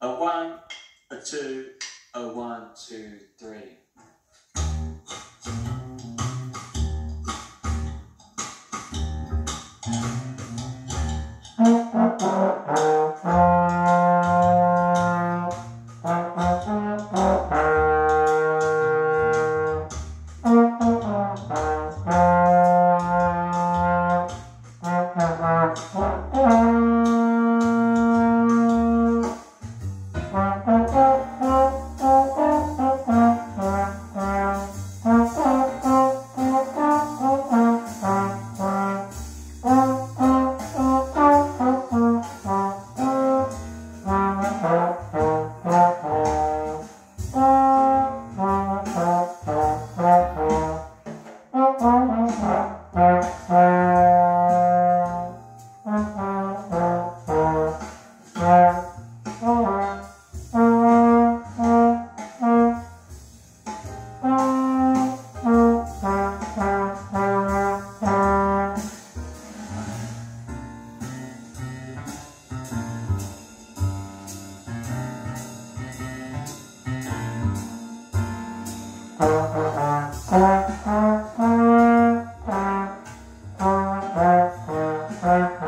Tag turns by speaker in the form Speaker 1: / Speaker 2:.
Speaker 1: A one, a two, a one, two, three. Thank Bye.